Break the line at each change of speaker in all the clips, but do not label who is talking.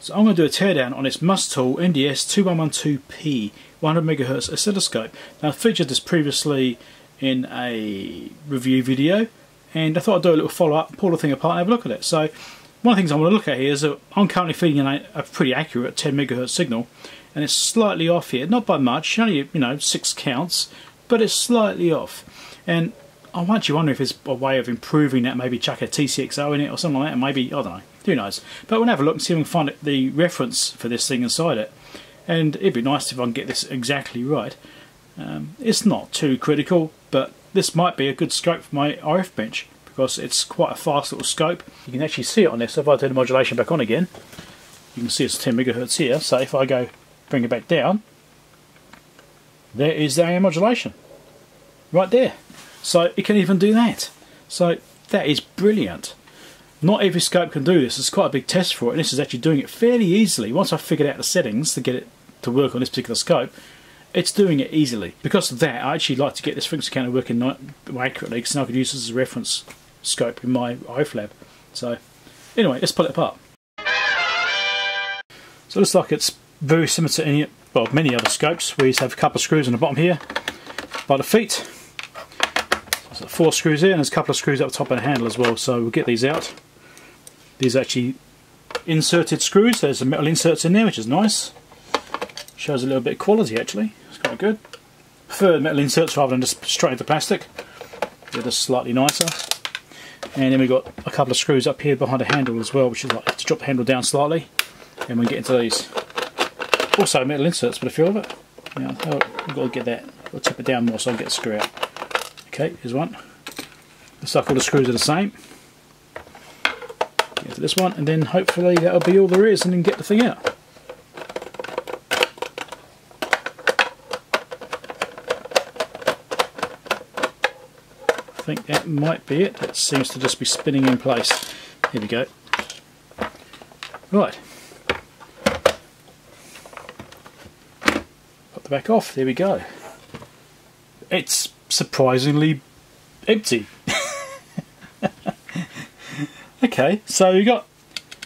So I'm going to do a teardown on its Mustool MDS2112P 100MHz oscilloscope. Now I featured this previously in a review video and I thought I'd do a little follow up, pull the thing apart and have a look at it. So one of the things I want to look at here is that I'm currently feeding a, a pretty accurate 10 megahertz signal and it's slightly off here, not by much, only you know six counts, but it's slightly off. And I'm actually wondering if there's a way of improving that, maybe chuck a TCXO in it or something like that, maybe, I don't know, who knows. But we'll have a look and see if we can find the reference for this thing inside it. And it'd be nice if I can get this exactly right. Um, it's not too critical, but this might be a good scope for my RF bench because it's quite a fast little scope. You can actually see it on this. So if I turn the modulation back on again, you can see it's 10 megahertz here. So if I go bring it back down, there is the AM modulation right there. So it can even do that. So that is brilliant. Not every scope can do this. It's quite a big test for it, and this is actually doing it fairly easily. Once I've figured out the settings to get it to work on this particular scope, it's doing it easily. Because of that, I actually like to get this frequency counter working accurately, because I could use this as a reference scope in my RF lab. So, anyway, let's pull it apart. So it looks like it's very similar to any, well, many other scopes. We have a couple of screws on the bottom here by the feet four screws here and there's a couple of screws up the top of the handle as well so we'll get these out these actually inserted screws. There's some metal inserts in there which is nice. Shows a little bit of quality actually. It's quite good. Prefer metal inserts rather than just straight into plastic. They're just slightly nicer. And then we've got a couple of screws up here behind the handle as well which is like to drop the handle down slightly. And we can get into these. Also metal inserts for the feel of it. Yeah, we've got to get that I'll tip it down more so I can get the screw out. Okay, here's one. Looks like all the screws are the same. This one, and then hopefully that'll be all there is, and then get the thing out. I think that might be it. It seems to just be spinning in place. Here we go. Right. Put the back off. There we go. It's surprisingly empty. Okay, so you got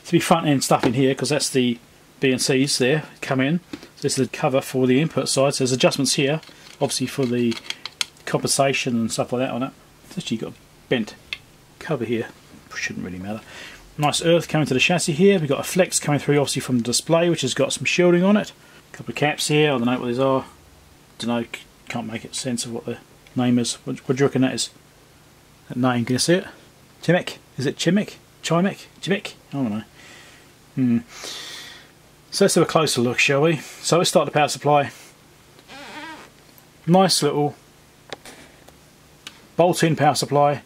to be front end stuff in here because that's the BNCs there come in. So this is the cover for the input side. So there's adjustments here, obviously for the compensation and stuff like that on it. It's actually got a bent cover here. Shouldn't really matter. Nice earth coming to the chassis here. We've got a flex coming through obviously from the display which has got some shielding on it. A couple of caps here. I don't know what these are. Don't know. Can't make it sense of what they're name is. What, what do you reckon that is? That name, can you see it? Chimic? Is it Chimic? Chimic? Chimic? I don't know. Hmm. So let's have a closer look, shall we? So let's start the power supply. Nice little bolt-in power supply.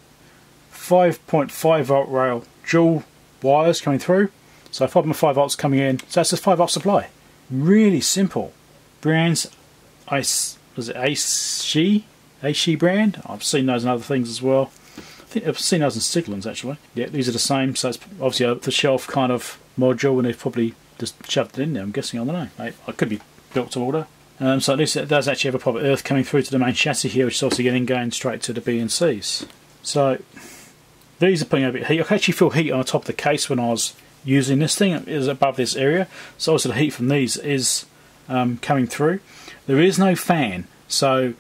5.5 volt rail dual wires coming through. So 5.5 volts coming in. So that's a 5 volt supply. Really simple. Brands Ice was it Ace She? Aishi brand. I've seen those in other things as well. Think I've seen those in Siglents actually. Yeah, these are the same. So it's obviously a the shelf kind of module, and they've probably just shoved it in there. I'm guessing. I don't know. It could be built to order. Um, so at least it does actually have a proper earth coming through to the main chassis here, which is obviously getting going straight to the BNCs. So these are putting a bit of heat. I can actually feel heat on the top of the case when I was using this thing. It is above this area, so also the heat from these is um, coming through. There is no fan, so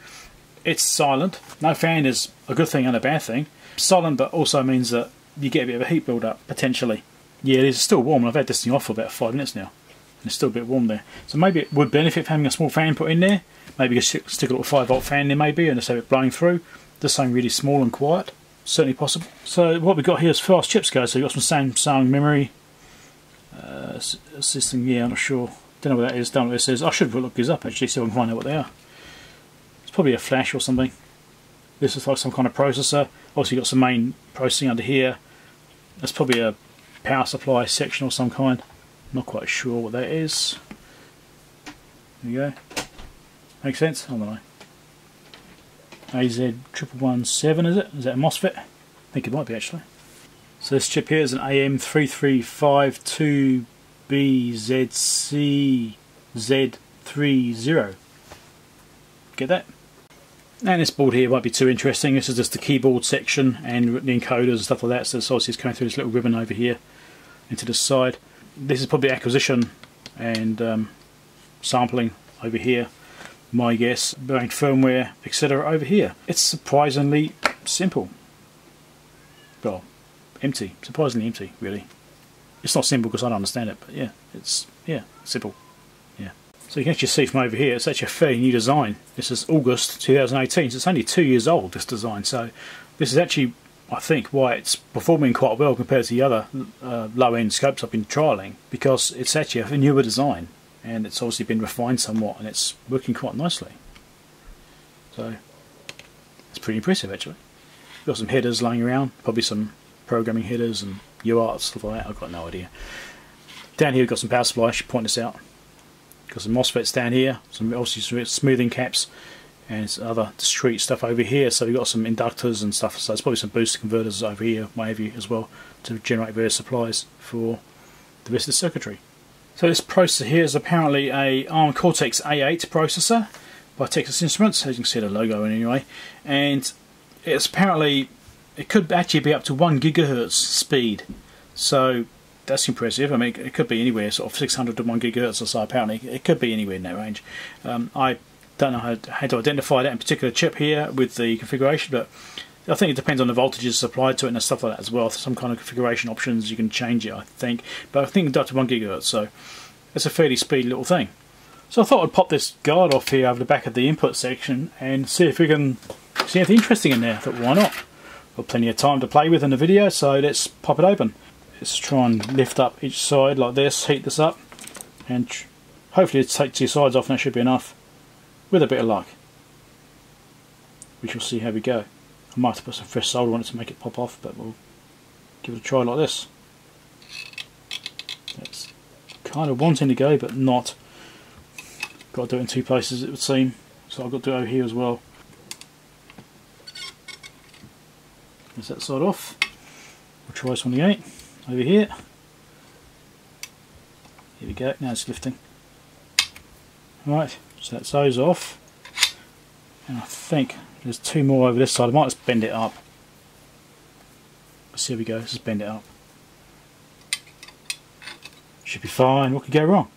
it's silent. No fan is a good thing and a bad thing. Silent, but also means that you get a bit of a heat build up potentially. Yeah, it is still warm. I've had this thing off for about five minutes now. And it's still a bit warm there. So maybe it would benefit from having a small fan put in there. Maybe you stick a little 5 volt fan there maybe and just have it blowing through. Just something really small and quiet. Certainly possible. So what we've got here is fast chips go. So you've got some Samsung memory uh, system. Yeah, I'm not sure. Don't know what that is. Don't know what this is. I should look these up actually so I can find out what they are It's probably a flash or something. This is like some kind of processor. Obviously got some main processing under here. That's probably a power supply section or some kind. Not quite sure what that is. There you go. Makes sense? I don't know. AZ1117 is it? Is that a MOSFET? I think it might be actually. So this chip here is an AM3352BZCZ30. Get that? And this board here won't be too interesting. This is just the keyboard section and the encoders and stuff like that. So it's obviously coming through this little ribbon over here into the side. this is probably acquisition and um, sampling over here my guess behind firmware etc over here it's surprisingly simple well empty surprisingly empty really it's not simple because I don't understand it but yeah it's yeah simple so you can actually see from over here it's actually a fairly new design. This is August 2018 so it's only two years old this design. So this is actually I think why it's performing quite well compared to the other uh, low-end scopes I've been trialling because it's actually a newer design and it's obviously been refined somewhat and it's working quite nicely. So it's pretty impressive actually. Got some headers lying around probably some programming headers and UART stuff like that I've got no idea. Down here we've got some power supply I should point this out got some MOSFETs down here some obviously smoothing caps and some other discrete stuff over here. So we've got some inductors and stuff. So there's probably some booster converters over here maybe as well to generate various supplies for the rest of the circuitry. So this processor here is apparently a ARM Cortex A8 processor by Texas Instruments as you can see the logo in anyway. And it's apparently it could actually be up to 1 gigahertz speed. So that's impressive. I mean, it could be anywhere, sort of 600 to 1 gigahertz or so. Apparently, it could be anywhere in that range. Um, I don't know how, to identify that in particular chip here with the configuration, but I think it depends on the voltages supplied to it and stuff like that as well. Some kind of configuration options you can change it, I think. But I think it's up to 1 gigahertz, so it's a fairly speedy little thing. So I thought I'd pop this guard off here over the back of the input section and see if we can see anything interesting in there. I thought, why not? We've got plenty of time to play with in the video, so let's pop it open. Let's try and lift up each side like this, heat this up, and hopefully it takes two sides off and that should be enough with a bit of luck. We shall see how we go. I might have to put some fresh solder on it to make it pop off, but we'll give it a try like this. It's kind of wanting to go, but not. Got to do it in two places, it would seem. So I've got to do it over here as well. There's that side off. We'll try 28 over here. Here we go, now it's lifting. Right, so that's those off. And I think there's two more over this side. I might just bend it up. Let's see how we go. Let's just bend it up. Should be fine. What could go wrong?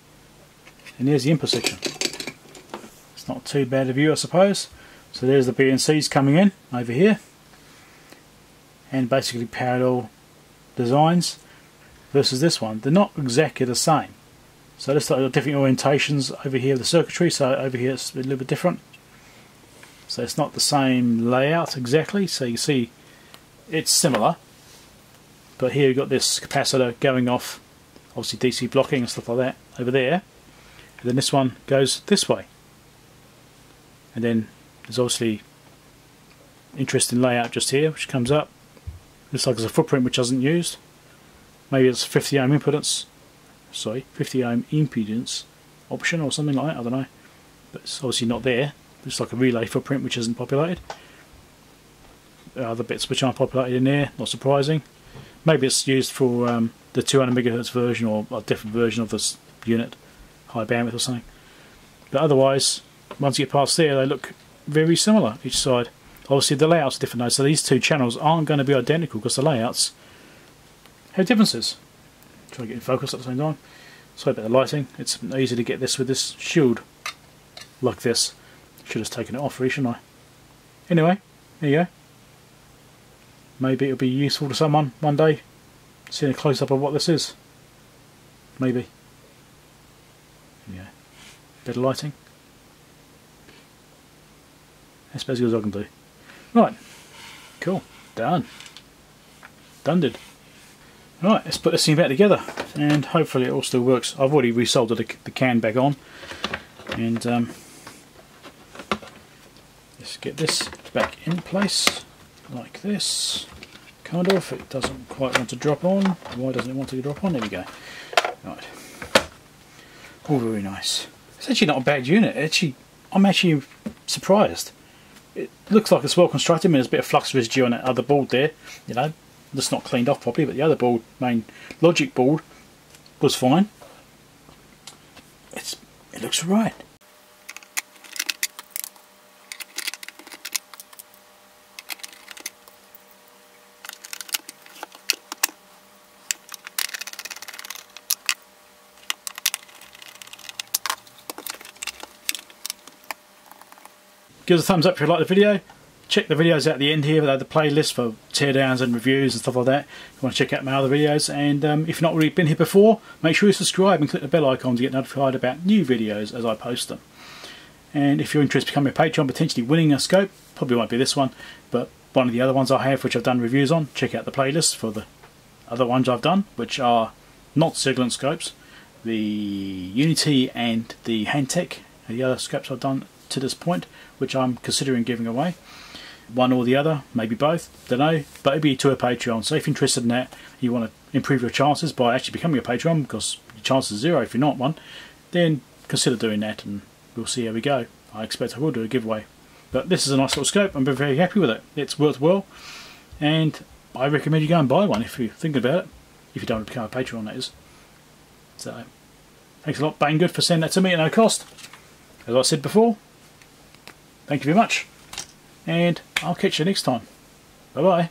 And there's the input section. It's not too bad a view, I suppose. So there's the BNCs coming in over here. And basically parallel designs versus this one. They're not exactly the same. So start with different orientations over here the circuitry. So over here it's a little bit different. So it's not the same layout exactly. So you see it's similar. But here you've got this capacitor going off, obviously DC blocking and stuff like that over there. And then this one goes this way. And then there's obviously interesting layout just here which comes up. Looks like there's a footprint which isn't used. Maybe it's 50 ohm impedance sorry, 50 ohm impedance option or something like that, I don't know. But it's obviously not there. It's like a relay footprint which isn't populated. Other bits which aren't populated in there, not surprising. Maybe it's used for um, the 200 megahertz version or a different version of this unit, high bandwidth or something. But otherwise, once you get past there, they look very similar each side. Obviously, the layouts are different though, so these two channels aren't going to be identical because the layouts have differences. Try to get in focus at the same time. Sorry about the lighting. It's easy to get this with this shield like this. Should have taken it off really, shouldn't I? Anyway, there you go. Maybe it'll be useful to someone one day seeing a close-up of what this is. Maybe. Yeah. Better lighting. That's as good I can do. Right. Cool. Done. Done did. Right, let's put this thing back together and hopefully it all still works. I've already resoldered the, can back on and um, let's get this back in place like this kind of. It doesn't quite want to drop on. Why doesn't it want to drop on? There we go. Right. All very nice. It's actually not a bad unit. Actually, I'm actually surprised. It looks like it's well constructed. I mean, there's a bit of flux residue on that other board there. You know, that's not cleaned off properly, but the other board, main logic board, was fine. It's it looks right. Give us a thumbs up if you like the video. Check the videos out at the end here, they the playlist for teardowns and reviews and stuff like that. If you want to check out my other videos, and um, if you've not really been here before, make sure you subscribe and click the bell icon to get notified about new videos as I post them. And if you're interested in becoming a Patreon, potentially winning a scope, probably won't be this one, but one of the other ones I have which I've done reviews on, check out the playlist for the other ones I've done, which are not Siglent scopes, the UNI-T and the Hantek, the other scopes I've done to this point, which I'm considering giving away. One or the other, maybe both, don't know, but it'll be to a Patreon. So if you're interested in that, you want to improve your chances by actually becoming a Patreon, because your chances are zero if you're not one, then consider doing that and we'll see how we go. I expect I will do a giveaway. But this is a nice little scope, I'm very happy with it. It's worked well, and I recommend you go and buy one if you're thinking about it, if you don't want to become a Patreon, that is. So, thanks a lot, Banggood, for sending that to me at no cost. As I said before, thank you very much, and I'll catch you next time. Bye bye.